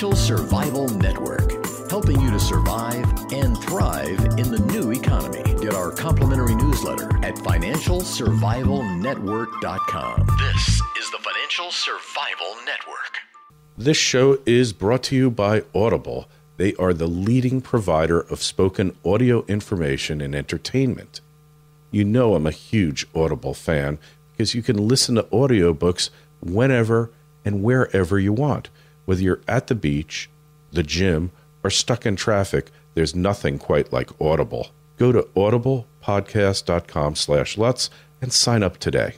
Financial Survival Network, helping you to survive and thrive in the new economy. Get our complimentary newsletter at financialsurvivalnetwork.com. This is the Financial Survival Network. This show is brought to you by Audible. They are the leading provider of spoken audio information and entertainment. You know I'm a huge Audible fan because you can listen to audiobooks whenever and wherever you want. Whether you're at the beach, the gym, or stuck in traffic, there's nothing quite like Audible. Go to audiblepodcast.com slash Lutz and sign up today.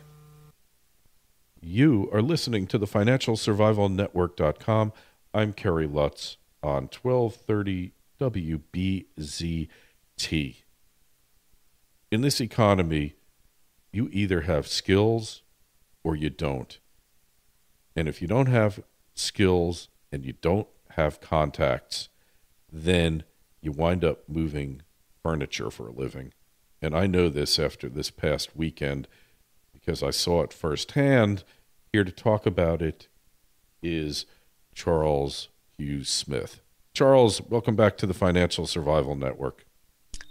You are listening to the Financial Survival Network.com. I'm Kerry Lutz on 1230 WBZT. In this economy, you either have skills or you don't. And if you don't have skills and you don't have contacts, then you wind up moving furniture for a living. And I know this after this past weekend because I saw it firsthand. Here to talk about it is Charles Hugh Smith. Charles, welcome back to the Financial Survival Network.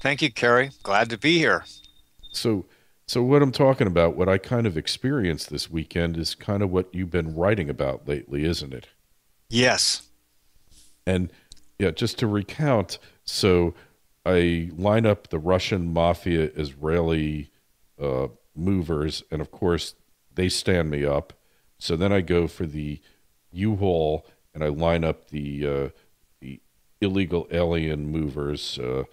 Thank you, Kerry. Glad to be here. So, so what I'm talking about, what I kind of experienced this weekend, is kind of what you've been writing about lately, isn't it? Yes. And yeah, just to recount, so I line up the Russian mafia Israeli uh, movers, and of course they stand me up. So then I go for the U-Haul, and I line up the uh, the illegal alien movers, uh,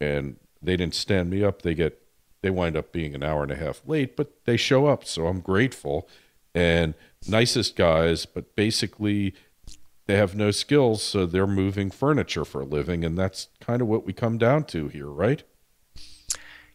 and they didn't stand me up. They get they wind up being an hour and a half late, but they show up, so I'm grateful. And nicest guys, but basically they have no skills, so they're moving furniture for a living, and that's kind of what we come down to here, right?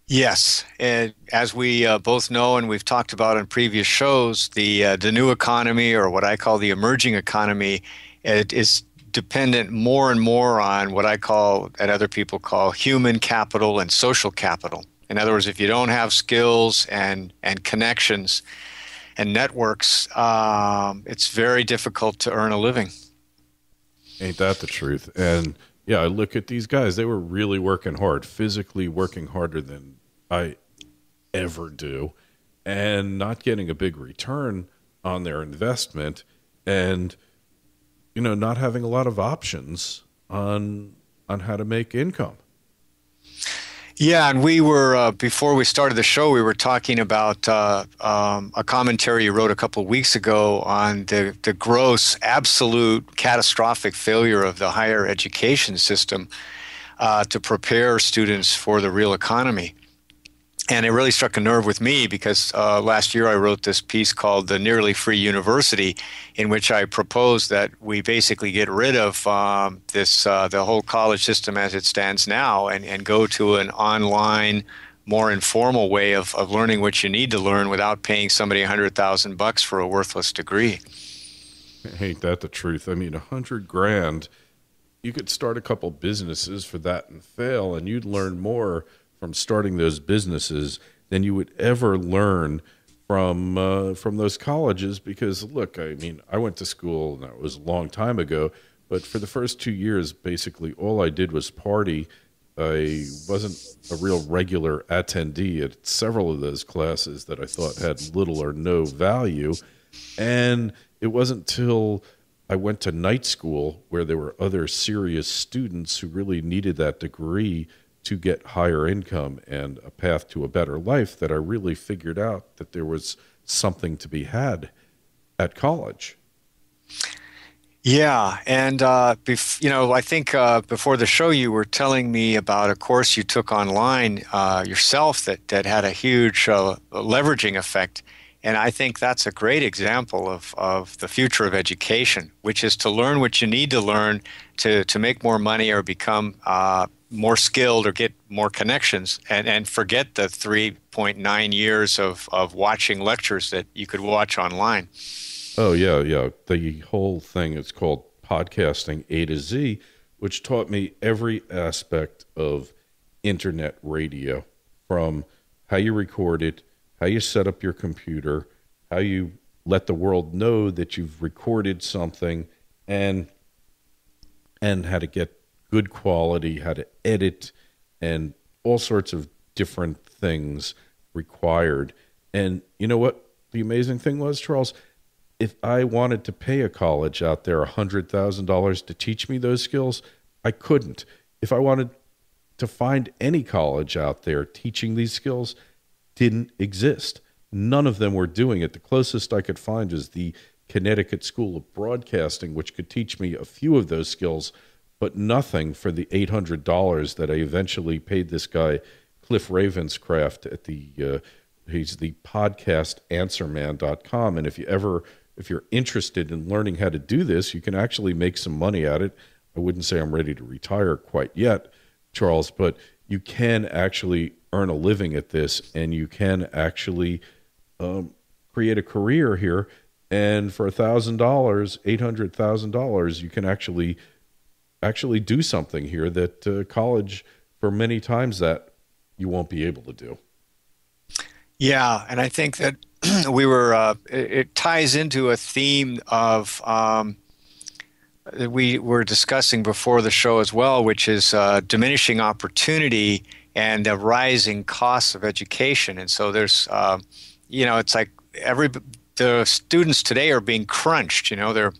Yes, and as we uh, both know, and we've talked about in previous shows, the uh, the new economy, or what I call the emerging economy, it is dependent more and more on what I call, and other people call, human capital and social capital. In other words, if you don't have skills and, and connections and networks, um, it's very difficult to earn a living. Ain't that the truth? And yeah, I look at these guys, they were really working hard, physically working harder than I ever do, and not getting a big return on their investment, and you know, not having a lot of options on on how to make income. Yeah, and we were uh, before we started the show, we were talking about uh, um, a commentary you wrote a couple of weeks ago on the the gross, absolute, catastrophic failure of the higher education system uh, to prepare students for the real economy and it really struck a nerve with me because uh, last year I wrote this piece called "The Nearly Free University," in which I proposed that we basically get rid of um, this uh, the whole college system as it stands now, and and go to an online, more informal way of, of learning what you need to learn without paying somebody a hundred thousand bucks for a worthless degree. Ain't that the truth? I mean, a hundred grand, you could start a couple businesses for that and fail, and you'd learn more from starting those businesses than you would ever learn from uh, from those colleges. Because look i mean i went to school and that was a long time ago but for the first two years basically all i did was party. I wasn't a real regular attendee at several of those classes that i thought had little or no value. And it wasn't till i went to night school where there were other serious students who really needed that degree to get higher income and a path to a better life that I really figured out that there was something to be had at college. Yeah, and uh, bef- you know, I think uh, before the show, you were telling me about a course you took online uh, yourself that that had a huge uh, leveraging effect, and I think that's a great example of of the future of education, which is to learn what you need to learn to to make more money or become uh, more skilled or get more connections and, and forget the 3.9 years of, of watching lectures that you could watch online. Oh, yeah, yeah. The whole thing is called podcasting A to Z, which taught me every aspect of internet radio from how you record it, how you set up your computer, how you let the world know that you've recorded something, and and how to get good quality, how to edit, and all sorts of different things required. And you know what the amazing thing was, Charles? If I wanted to pay a college out there $100,000 to teach me those skills, I couldn't. If I wanted to find any college out there teaching these skills, didn't exist. None of them were doing it. The closest I could find is the Connecticut School of Broadcasting, which could teach me a few of those skills, but nothing for the $800 that I eventually paid this guy, Cliff Ravenscraft, at the, uh, he's the podcast answerman.com. And if you ever, if you're interested in learning how to do this, you can actually make some money at it. I wouldn't say I'm ready to retire quite yet, Charles, but you can actually earn a living at this and you can actually um, create a career here and for a thousand dollars eight hundred thousand dollars you can actually actually do something here that uh, college for many times that you won't be able to do yeah and i think that we were uh, it, it, ties into a theme of um, we were discussing before the show as well which is uh, diminishing opportunity and the rising costs of education and so there's uh, you know it's like every the students today are being crunched. You know, they're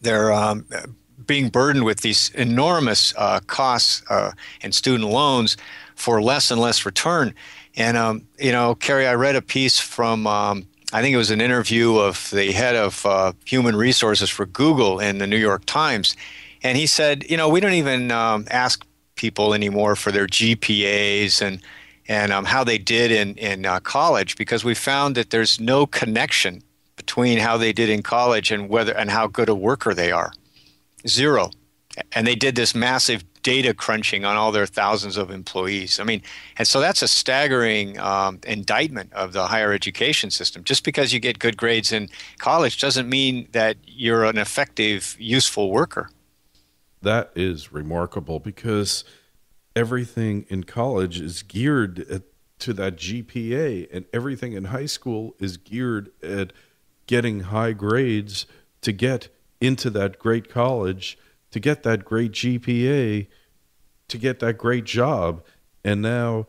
they're um, being burdened with these enormous uh, costs uh, and student loans for less and less return. And um, you know, Kerry, I read a piece from um, I think it was an interview of the head of uh, human resources for Google in the New York Times, and he said, you know, we don't even um, ask people anymore for their GPAs and and um, how they did in in uh, college because we found that there's no connection between how they did in college and whether and how good a worker they are. Zero. And they did this massive data crunching on all their thousands of employees. I mean, and so that's a staggering um, indictment of the higher education system. Just because you get good grades in college doesn't mean that you're an effective, useful worker. That is remarkable because everything in college is geared at, to that GPA, and everything in high school is geared at getting high grades to get into that great college, to get that great GPA, to get that great job. And now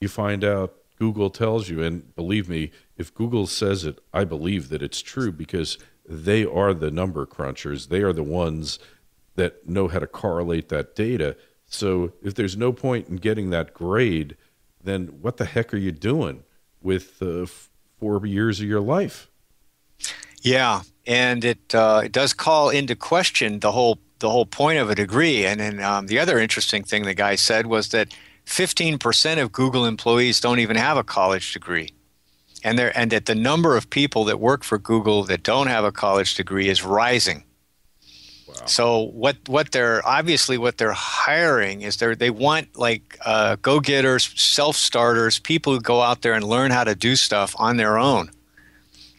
you find out Google tells you, and believe me, if Google says it, I believe that it's true because they are the number crunchers. They are the ones that know how to correlate that data. So if there's no point in getting that grade, then what the heck are you doing with uh, four years of your life? Yeah, and it uh, it does call into question the whole the whole point of a degree. And then um, the other interesting thing the guy said was that 15% of Google employees don't even have a college degree. And there and that the number of people that work for Google that don't have a college degree is rising. So what what they're obviously what they're hiring is they they want like uh, go getters, self starters, people who go out there and learn how to do stuff on their own.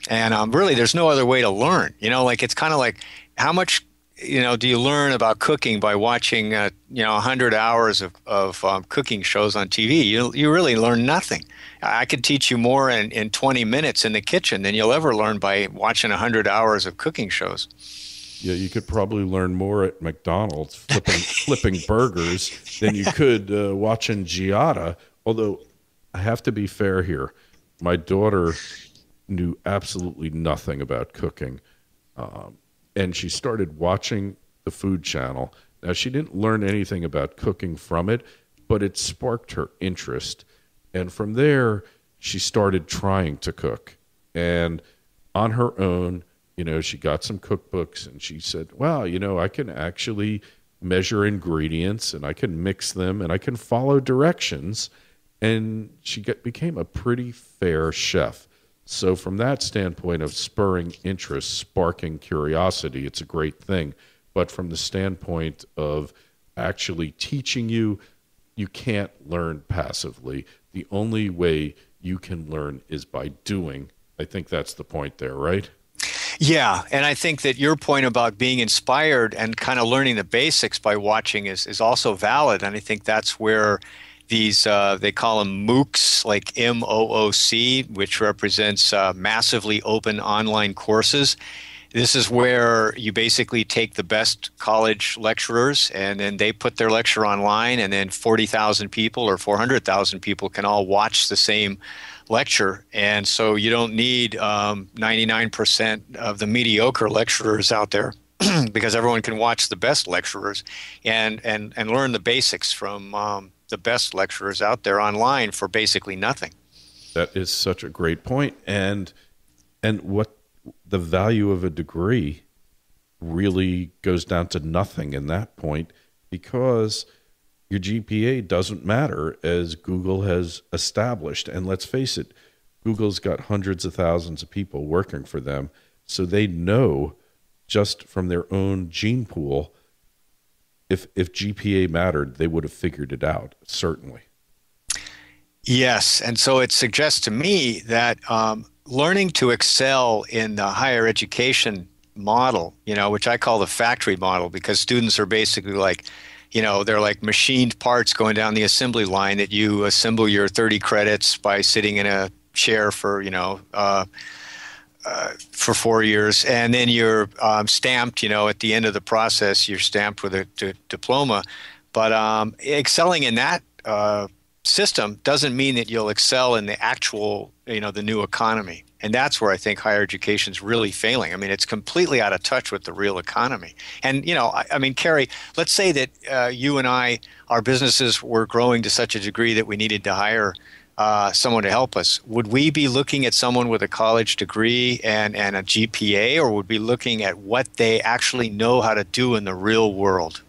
And um, really, there's no other way to learn. You know, like it's kind of like how much you know do you learn about cooking by watching uh, you know 100 hours of, of um, cooking shows on tv you, you really learn nothing i could teach you more in, in 20 minutes in the kitchen than you'll ever learn by watching 100 hours of cooking shows yeah, you could probably learn more at McDonald's flipping flipping burgers than you could uh, watching Giada. Although I have to be fair here, my daughter knew absolutely nothing about cooking, um, and she started watching the Food Channel. Now she didn't learn anything about cooking from it, but it sparked her interest, and from there she started trying to cook, and on her own you know, she got some cookbooks and she said, "Wow, you know, I can actually measure ingredients and I can mix them and I can follow directions." And she get, became a pretty fair chef. So, from that standpoint of spurring interest, sparking curiosity, it's a great thing. But from the standpoint of actually teaching you, you can't learn passively. The only way you can learn is by doing. I think that's the point there, right? Yeah, and I think that your point about being inspired and kind of learning the basics by watching is, is also valid. And I think that's where these, uh, they call them MOOCs, like M O O C, which represents uh, massively open online courses. this is where you basically take the best college lecturers and then they put their lecture online, and then 40,000 people or 400,000 people can all watch the same lecture. And so you don't need um, 99% of the mediocre lecturers out there. because everyone can watch the best lecturers and, and, and learn the basics from um, the best lecturers out there online for basically nothing. That is such a great point. And and what the value of a degree really goes down to nothing in that point because your GPA doesn't matter as Google has established. And let's face it, Google's got hundreds of thousands of people working for them. So they know just from their own gene pool if if GPA mattered, they would have figured it out, certainly. Yes. And so it suggests to me that um, learning to excel in the higher education model, you know, which I call the factory model, because students are basically like, you know, they're like machined parts going down the assembly line that you assemble your 30 credits by sitting in a chair for, you know, uh, uh, for four years, and then you're um, stamped. You know, at the end of the process, you're stamped with a d- diploma. But um, excelling in that uh, system doesn't mean that you'll excel in the actual, you know, the new economy. And that's where I think higher education is really failing. I mean, it's completely out of touch with the real economy. And, you know, I, I mean, Kerry, let's say that uh, you and I, our businesses were growing to such a degree that we needed to hire uh, someone to help us. Would we be looking at someone with a college degree and, and a GPA, or would we be looking at what they actually know how to do in the real world?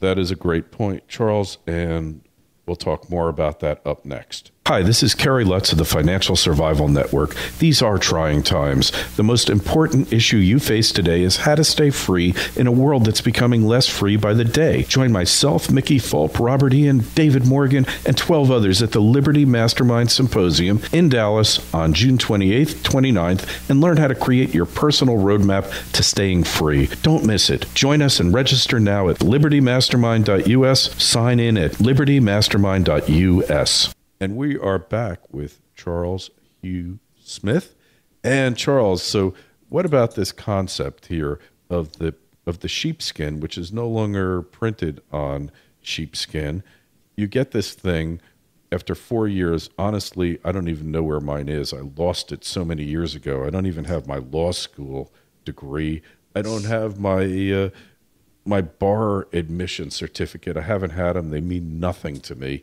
That is a great point, Charles. And we'll talk more about that up next. Hi, this is Kerry Lutz of the Financial Survival Network. These are trying times. The most important issue you face today is how to stay free in a world that's becoming less free by the day. Join myself, Mickey Fulp, Robert Ian, David Morgan, and 12 others at the Liberty Mastermind Symposium in Dallas on June 28th, 29th, and learn how to create your personal roadmap to staying free. Don't miss it. Join us and register now at libertymastermind.us. Sign in at libertymastermind.us. And we are back with Charles Hugh Smith. And Charles, so what about this concept here of the of the sheepskin, which is no longer printed on sheepskin? You get this thing after four years. Honestly, I don't even know where mine is. I lost it so many years ago. I don't even have my law school degree. I don't have my uh, my bar admission certificate. I haven't had them. They mean nothing to me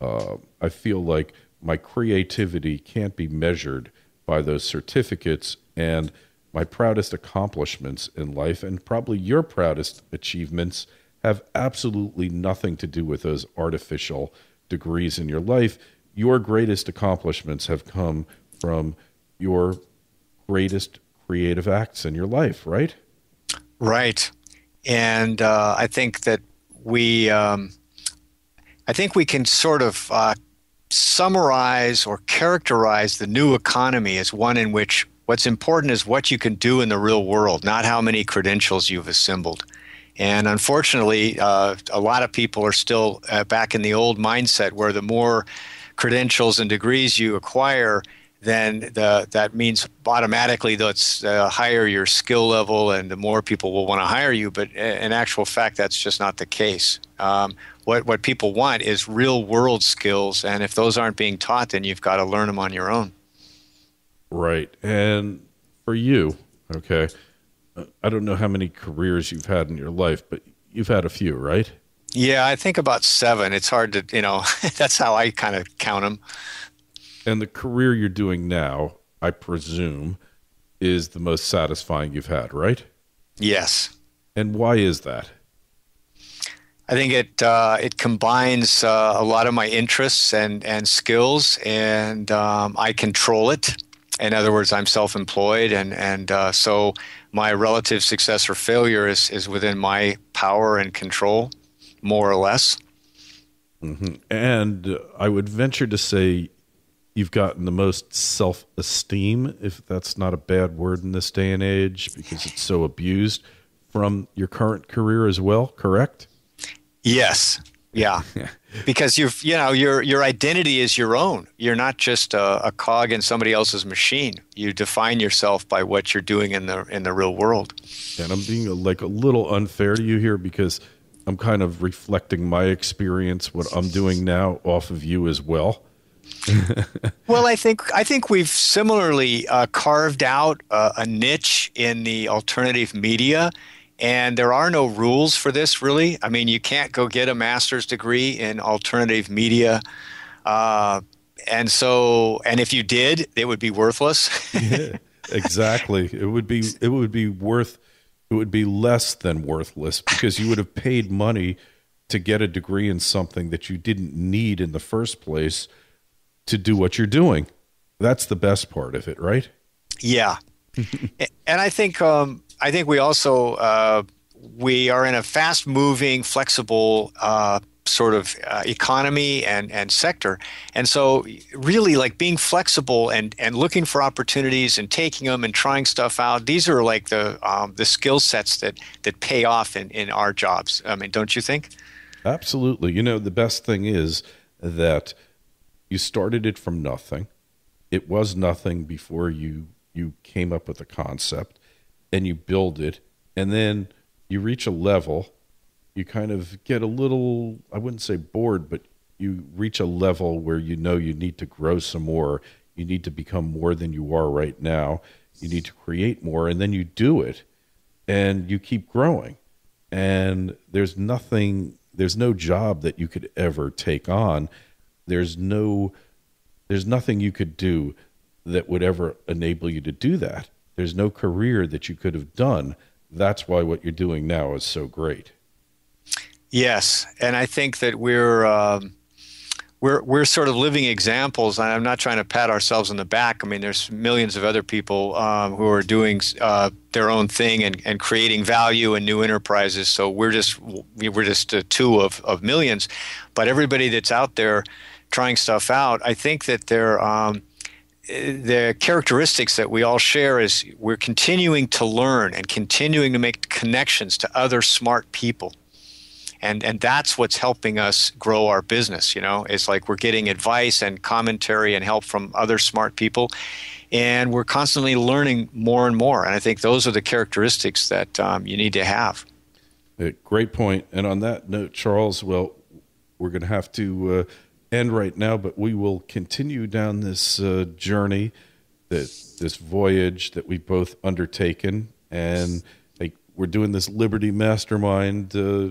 uh, I feel like my creativity can't be measured by those certificates and my proudest accomplishments in life and probably your proudest achievements have absolutely nothing to do with those artificial degrees in your life. Your greatest accomplishments have come from your greatest creative acts in your life right? Right. And uh, i think that we um, I think we can sort of uh, summarize or characterize the new economy as one in which what's important is what you can do in the real world, not how many credentials you've assembled. And unfortunately, uh, a lot of people are still uh, back in the old mindset where the more credentials and degrees you acquire, then the, that means automatically that's uh, higher your skill level and the more people will want to hire you. But in actual fact, that's just not the case. Um, what, what people want is real world skills. And if those aren't being taught, then you've got to learn them on your own. Right. And for you, okay, I don't know how many careers you've had in your life, but you've had a few, right? Yeah, I think about seven. It's hard to, you know, that's how I kind of count them. And the career you're doing now, I presume, is the most satisfying you've had, right? Yes. And why is that? I think it uh, it combines uh, a lot of my interests and and skills, and um, I control it. In other words, I'm self-employed, and and uh, so my relative success or failure is is within my power and control, more or less. Mm-hmm. And I would venture to say you've gotten the most self esteem, if that's not a bad word in this day and age, because it's so abused from your current career as well, correct? Yes. Yeah, because you've you know your your identity is your own. You're not just a, a, cog in somebody else's machine. You define yourself by what you're doing in the in the real world. And I'm being a, like a little unfair to you here because I'm kind of reflecting my experience, what I'm doing now, off of you as well. well, I think I think we've similarly uh, carved out uh, a niche in the alternative media and there are no rules for this, really. I mean, you can't go get a master's degree in alternative media. Uh, and so, and if you did, it would be worthless. yeah, exactly. It would be, it would be worth, it would be less than worthless because you would have paid money to get a degree in something that you didn't need in the first place to do what you're doing. That's the best part of it, right? Yeah. and I think um, I think we also uh, we are in a fast moving, flexible uh, sort of uh, economy and, and sector. And so really like being flexible and, and looking for opportunities and taking them and trying stuff out. These are like the, um, the skill sets that, that pay off in, in our jobs. I mean, don't you think? Absolutely. You know, the best thing is that you started it from nothing. It was nothing before you, you came up with a concept and you build it, and then you reach a level, you kind of get a little, I wouldn't say bored, but you reach a level where you know you need to grow some more. You need to become more than you are right now. You need to create more, and then you do it, and you keep growing. And there's nothing, there's no job that you could ever take on. There's no, there's nothing you could do that would ever enable you to do that. There's no career that you could have done. That's why what you're doing now is so great. Yes, and I think that we're um, we're we're sort of living examples. I'm not trying to pat ourselves on the back. I mean, there's millions of other people um, who are doing uh, their own thing and, and creating value and new enterprises. So we're just we're just two of of millions. But everybody that's out there trying stuff out, I think that they're um, the characteristics that we all share is we're continuing to learn and continuing to make connections to other smart people. And and that's what's helping us grow our business you know? It's like we're getting advice and commentary and help from other smart people and we're constantly learning more and more. And i think those are the characteristics that um, you need to have. Great point. And on that note charles well we're going to have to uh, end right now, but we will continue down this uh, journey, that this voyage that we've both undertaken, and like we're doing this Liberty Mastermind, uh,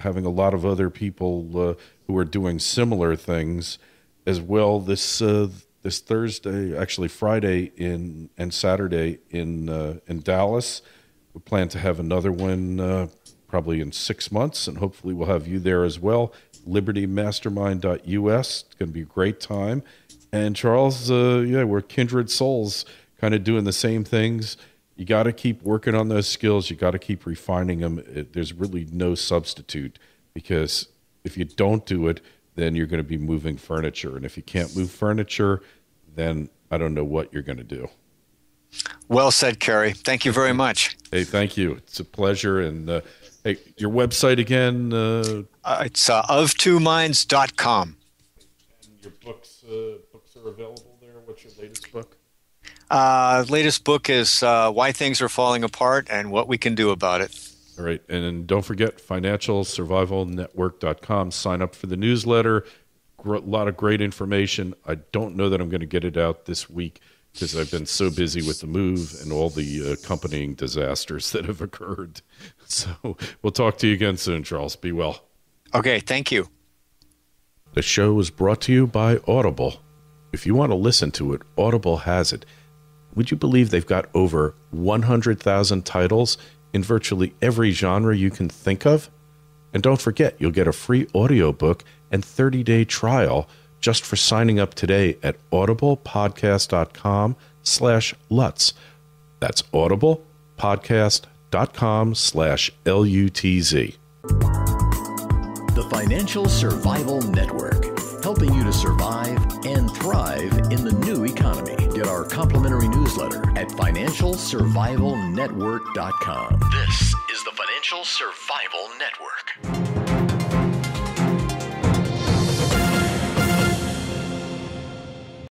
having a lot of other people uh, who are doing similar things as well. This uh, this Thursday, actually Friday in and Saturday in uh, in Dallas, we plan to have another one uh, probably in six months, and hopefully we'll have you there as well libertymastermind.us. It's going to be a great time. And Charles, uh, yeah, we're kindred souls, kind of doing the same things. You got to keep working on those skills. You got to keep refining them. It, there's really no substitute because if you don't do it, then you're going to be moving furniture. And if you can't move furniture, then I don't know what you're going to do. Well said, Kerry. Thank you very much. Hey, thank you. It's a pleasure. And uh, hey, your website again? Uh, uh, it's uh, oftwominds.com. And your books, uh, books are available there. What's your latest book? Uh, latest book is uh, Why Things Are Falling Apart and What We Can Do About It. All right. And don't forget financialsurvivalnetwork.com. Sign up for the newsletter. A lot of great information. I don't know that I'm going to get it out this week because I've been so busy with the move and all the uh, accompanying disasters that have occurred. So we'll talk to you again soon, Charles. Be well. Okay, thank you. The show is brought to you by Audible. If you want to listen to it, Audible has it. Would you believe they've got over 100,000 titles in virtually every genre you can think of? And don't forget, you'll get a free audiobook and 30-day trial just for signing up today at audiblepodcast.com slash Lutz. That's audiblepodcast.com slash L-U-T-Z. The Financial Survival Network, helping you to survive and thrive in the new economy. Get our complimentary newsletter at financialsurvivalnetwork.com. This is the Financial Survival Network.